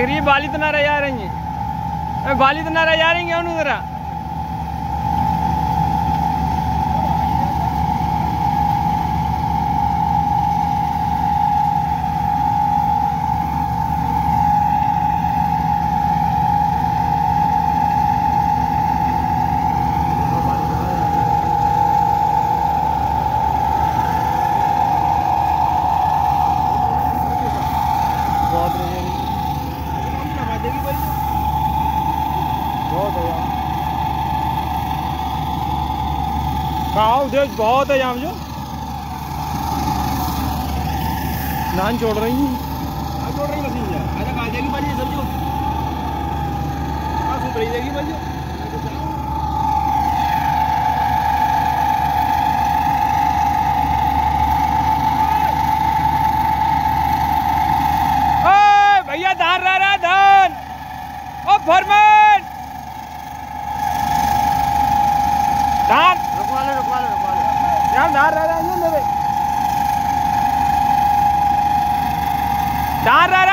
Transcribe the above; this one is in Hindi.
करिए बाली तो ना रह जा रही है। बाली तो ना रह जा रही है, उन्होंने जरा। बहुत रही बहुत है यार कहाँ उधर बहुत है जाम जो। नान छोड़ रही हूँ। छोड़ रही मशीन आजा कहा जाएगी भाई सर जो हाँ सुधर लो यार